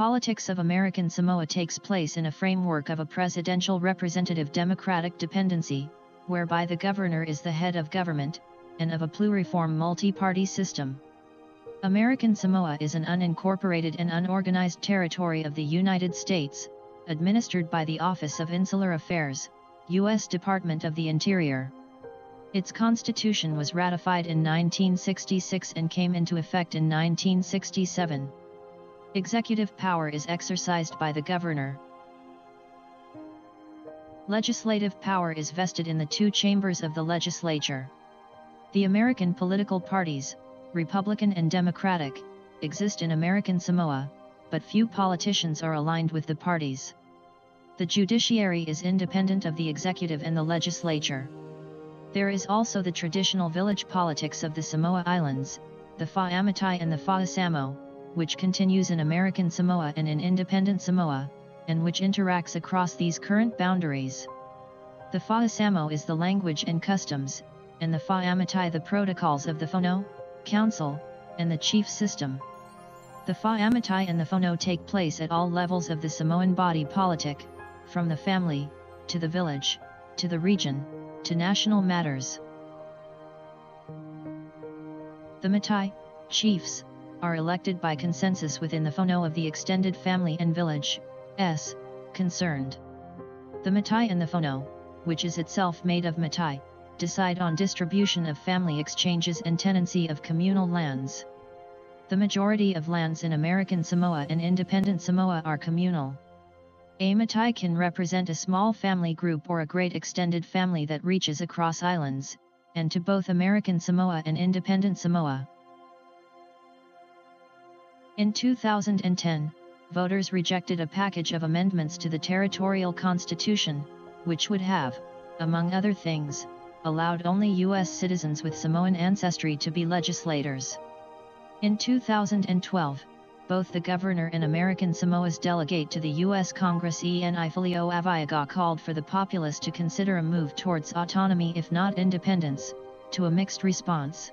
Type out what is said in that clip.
politics of American Samoa takes place in a framework of a presidential representative democratic dependency, whereby the governor is the head of government, and of a pluriform multi-party system. American Samoa is an unincorporated and unorganized territory of the United States, administered by the Office of Insular Affairs, U.S. Department of the Interior. Its constitution was ratified in 1966 and came into effect in 1967. Executive power is exercised by the governor. Legislative power is vested in the two chambers of the legislature. The American political parties, Republican and Democratic, exist in American Samoa, but few politicians are aligned with the parties. The judiciary is independent of the executive and the legislature. There is also the traditional village politics of the Samoa Islands, the Fa'amatai and the Fa'asamoa, which continues in American Samoa and in independent Samoa, and which interacts across these current boundaries. The Fa'asamoa is the language and customs, and the Fa'amatai the protocols of the Fono, council, and the chief system. The Fa'amatai and the Fono take place at all levels of the Samoan body politic, from the family, to the village, to the region, to national matters. The Matai, chiefs, are elected by consensus within the Fono of the extended family and village, s, concerned. The Matai and the Fono, which is itself made of Matai, decide on distribution of family exchanges and tenancy of communal lands. The majority of lands in American Samoa and independent Samoa are communal. A Matai can represent a small family group or a great extended family that reaches across islands, and to both American Samoa and independent Samoa. In 2010, voters rejected a package of amendments to the territorial constitution, which would have, among other things, allowed only U.S. citizens with Samoan ancestry to be legislators. In 2012, both the governor and American Samoa's delegate to the U.S. Congress Eni Faleomavaega called for the populace to consider a move towards autonomy if not independence, to a mixed response.